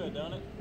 good, don't it?